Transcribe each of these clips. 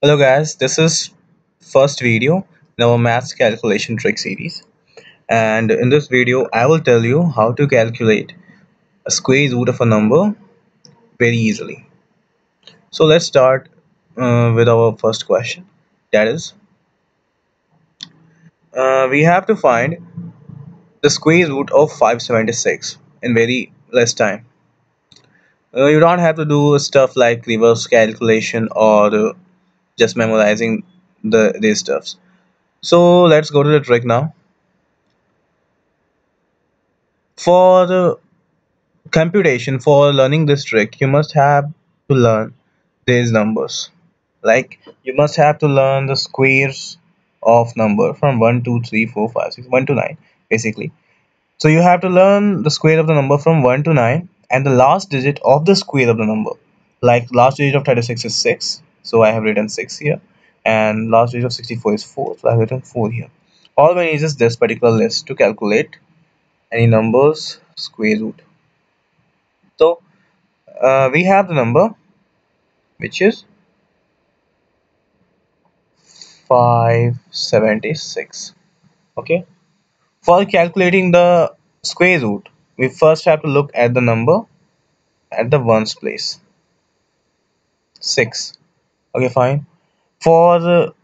Hello guys, this is first video in our maths calculation trick series and in this video I will tell you how to calculate a square root of a number very easily. So let's start uh, with our first question that is uh, we have to find the square root of 576 in very less time. Uh, you don't have to do stuff like reverse calculation or just memorizing the these stuffs. So let's go to the trick now. For the computation for learning this trick you must have to learn these numbers like you must have to learn the squares of number from one, 2, 3, 4, 5, 6, 1 to 9 basically so you have to learn the square of the number from 1 to 9 and the last digit of the square of the number like last digit of 36 is 6 so I have written 6 here. And last digit of 64 is 4 so I have written 4 here. All we need is this particular list to calculate any numbers square root. So uh, we have the number which is 576 okay? For calculating the square root we first have to look at the number at the ones place. 6 okay fine. For the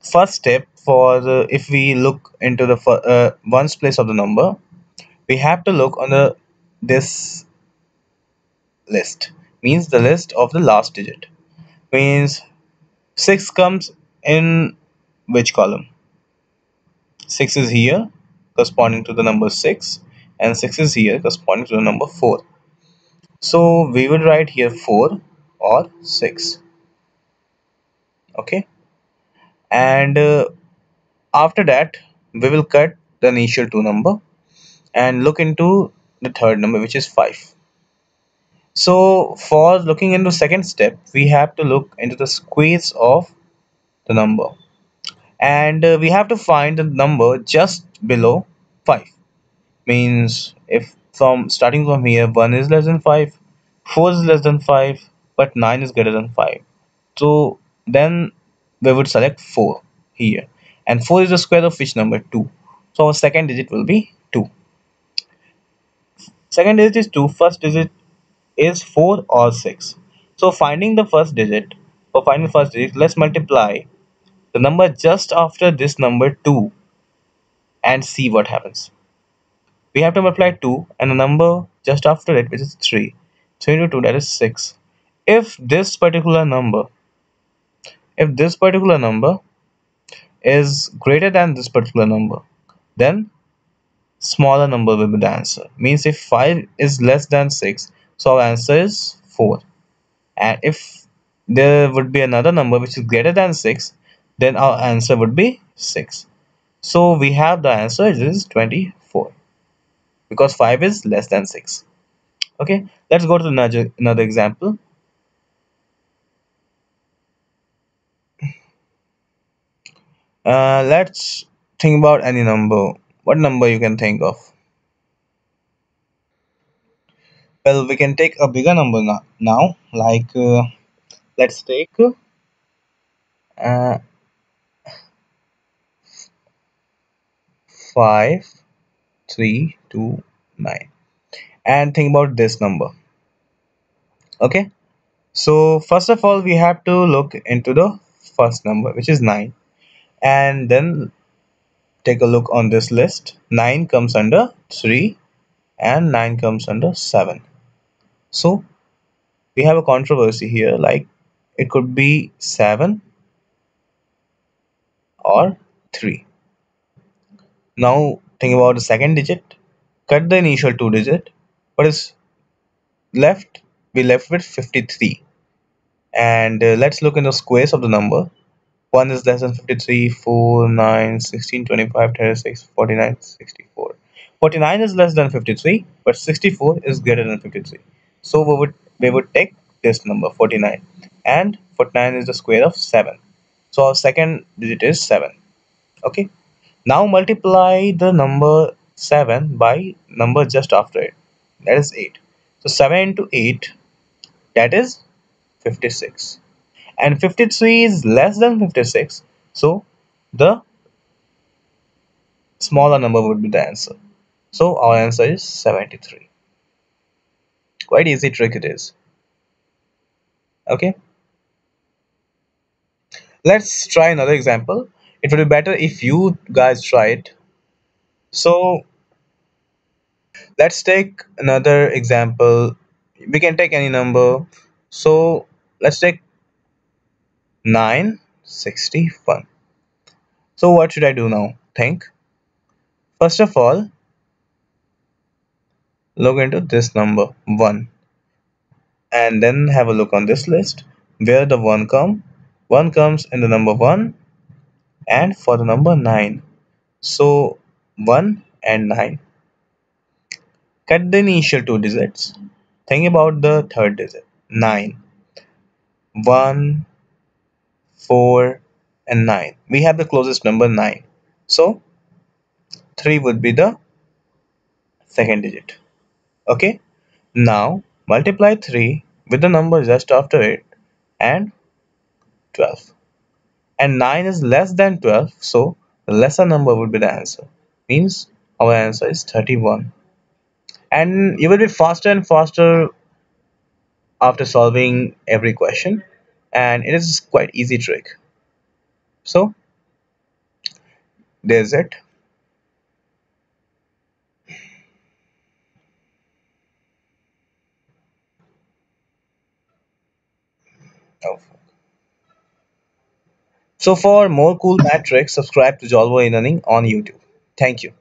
first step for the if we look into the uh, ones place of the number we have to look on the this list. Means the list of the last digit. Means 6 comes in which column? 6 is here corresponding to the number 6 and 6 is here corresponding to the number 4 so we will write here 4 or 6 okay? And uh, after that we will cut the initial two number and look into the third number which is 5 so for looking into second step we have to look into the squares of the number. And uh, we have to find the number just below 5 means if from starting from here 1 is less than 5 4 is less than 5 but 9 is greater than 5 so then we would select 4 here. And 4 is the square of which number? 2 so our second digit will be 2 second digit is 2 first digit is 4 or 6 so finding the first digit for finding the first digit let's multiply the number just after this number 2 and see what happens. We have to multiply 2 and the number just after it which is 3 3 into 2 that is 6 if this particular number if this particular number is greater than this particular number then smaller number will be the answer. Means if 5 is less than 6 so our answer is 4 and if there would be another number which is greater than 6 then our answer would be 6 so we have the answer it is 24 because 5 is less than 6 okay let's go to another, another example uh, let's think about any number. What number you can think of? Well we can take a bigger number now, now. Like uh, let's take uh, 5 3 2 9 and think about this number. Okay? So first of all we have to look into the first number which is 9 and then take a look on this list. 9 comes under 3 and 9 comes under 7 so we have a controversy here like it could be 7 or 3 now think about the second digit. Cut the initial two digit what is left we left with 53 and uh, let's look in the squares of the number 1 is less than 53 4 9 16 25 36 49 64 49 is less than 53 but 64 is greater than 53 so we would we would take this number 49 and 49 is the square of 7 so our second digit is 7 okay? Now multiply the number 7 by number just after it. That is 8 so 7 into 8 that is 56 and 53 is less than 56 so the smaller number would be the answer. So our answer is 73 quite easy trick it is. Okay? Let's try another example. It would be better if you guys try it. So let's take another example. We can take any number. So let's take 961 so what should i do now? Think. First of all look into this number 1 and then have a look on this list where the 1 come. 1 comes in the number 1 and for the number 9 so 1 and 9 cut the initial two digits. Think about the third digit 9 1 4 and 9 we have the closest number 9 so 3 would be the second digit. Okay? Now multiply 3 with the number just after it and 12 and 9 is less than 12 so the lesser number would be the answer. Means our answer is 31 and you will be faster and faster after solving every question and it is quite easy trick. So there's it. Oh. so for more cool math tricks subscribe to Jolvo e-learning on youtube. Thank you